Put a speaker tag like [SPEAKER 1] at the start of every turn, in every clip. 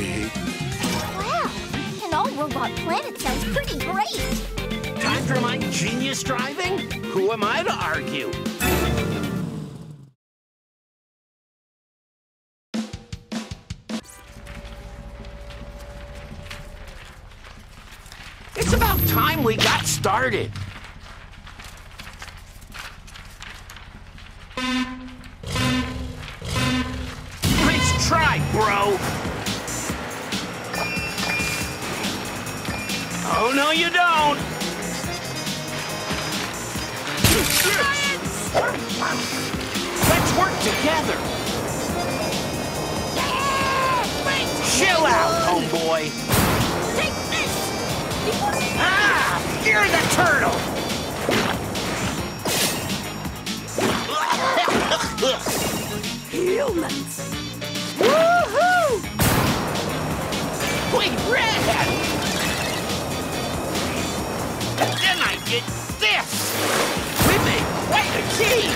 [SPEAKER 1] hate.
[SPEAKER 2] Wow, an all-robot planet sounds pretty great.
[SPEAKER 3] Time for my genius driving? Who am I to argue? It's about time we got started. Nice try, bro. Oh, no, you don't. Let's work together. Chill out, homeboy.
[SPEAKER 2] Take this!
[SPEAKER 3] Ah, you're the turtle.
[SPEAKER 2] Humans!
[SPEAKER 3] Woohoo! Wait, Red! Then I get this! We made quite a team!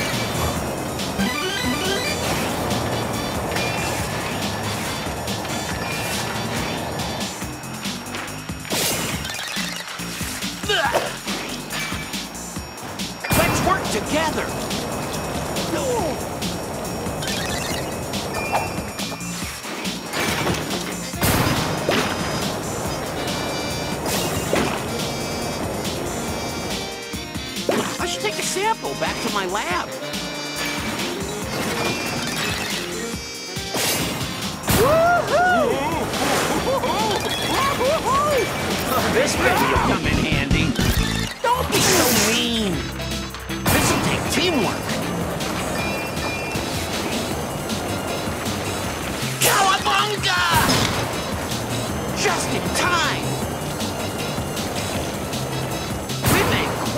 [SPEAKER 3] Let's work together! I should take a sample back to my lab. This will come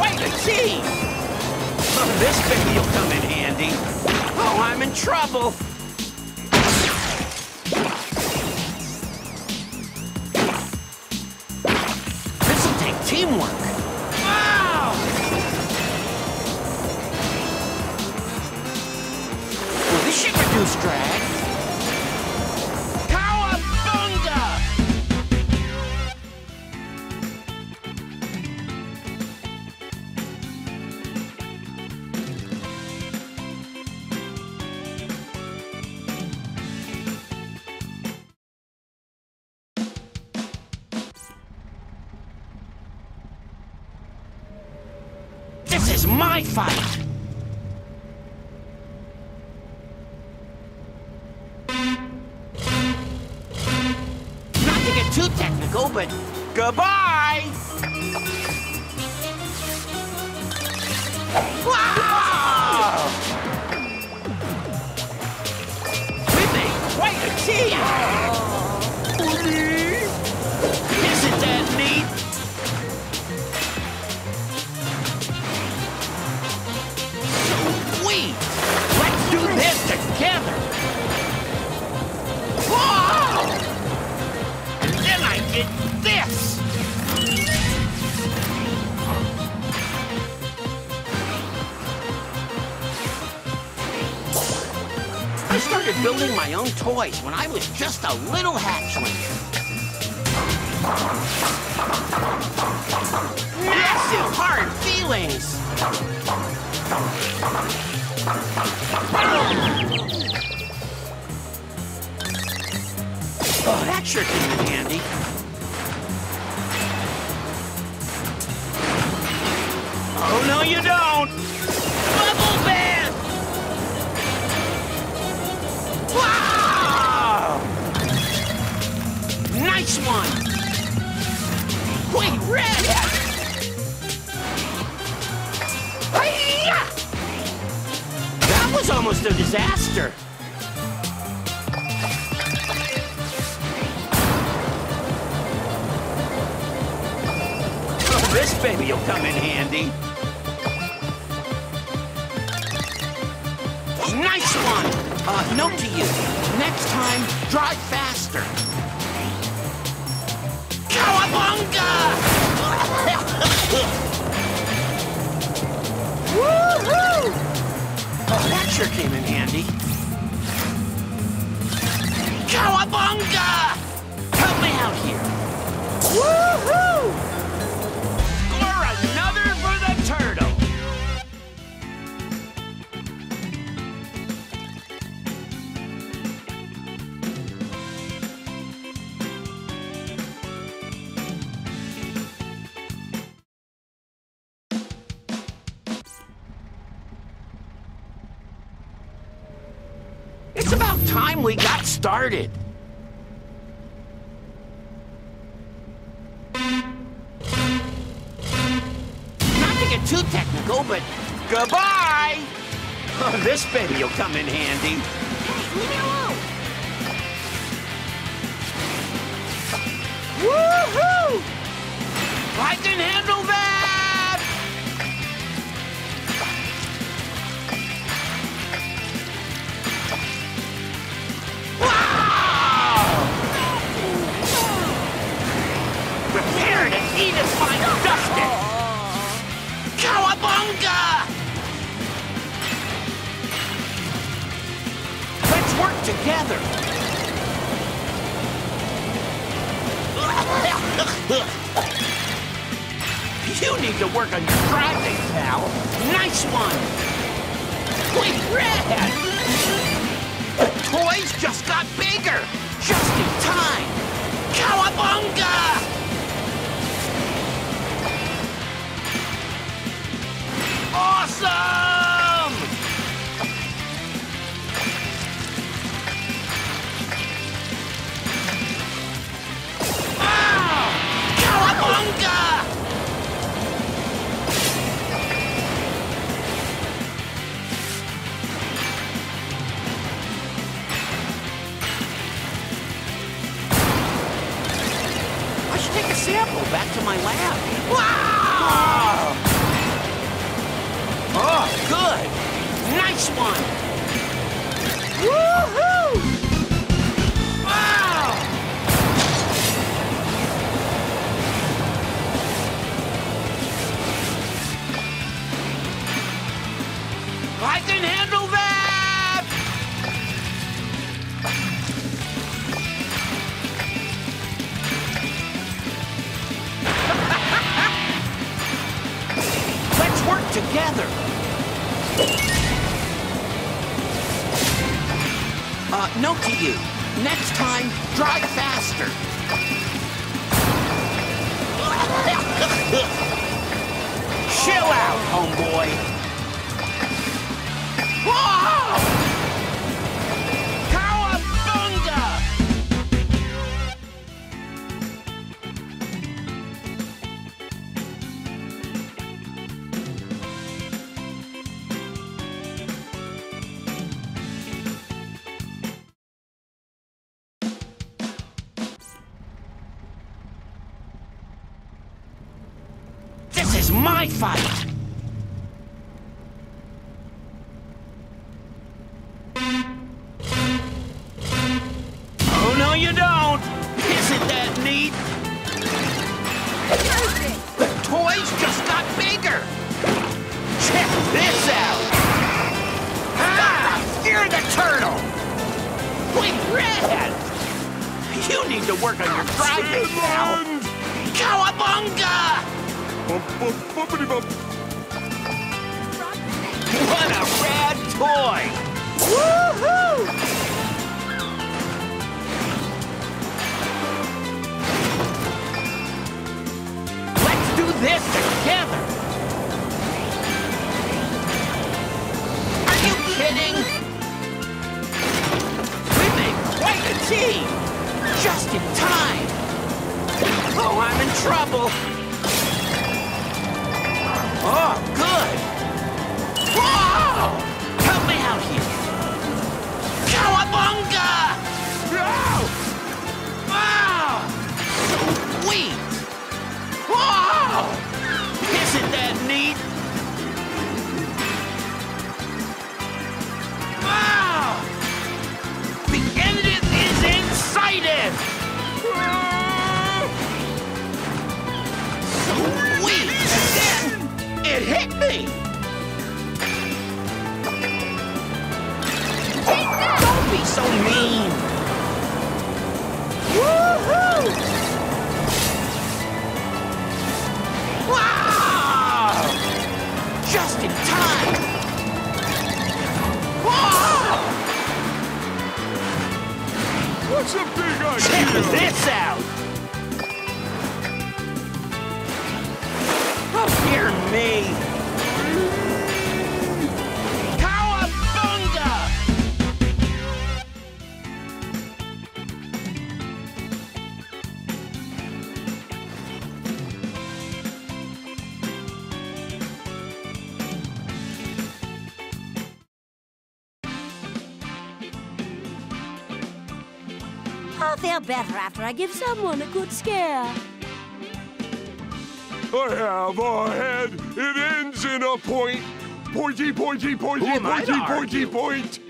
[SPEAKER 3] make quite a. Oh, this baby will come in handy. Oh, I'm in trouble. This'll take teamwork. Wow! Well, this should reduce drag. Is my fight! Not to get too technical, but goodbye! Building my own toys when I was just a little hatchling. Massive hard feelings! Oh, that sure came in handy. Oh, no, you don't! This baby will come in handy. Nice one! Uh, note to you. Next time, drive faster. Cowabunga! Woohoo! Oh, that sure came in handy. Cowabunga! Time we got started. Not to get too technical, but goodbye! Oh, this baby will come in handy.
[SPEAKER 2] Hey, leave me alone.
[SPEAKER 3] Woohoo! I can handle that! You need to work on your driving, pal. Nice one! Wait, Red! The toys just got bigger! Just in time! Cowabunga! Sample back to my lab. Wow! Oh, good! Nice one! Woohoo! Uh, note to you. Next time, drive faster. Chill out, homeboy. Whoa! This is my fight! Oh, no, you don't! Isn't that neat? The toys just got bigger! Check this out! Ah! You're the turtle! Wait, Red! You need to work on your driving now! Cowabunga! What a rad toy! Woohoo!
[SPEAKER 4] Feel better after I give someone a good scare.
[SPEAKER 1] I have a head. It ends in a point. Pointy, pointy, pointy,
[SPEAKER 3] Who am
[SPEAKER 1] pointy, pointy, point.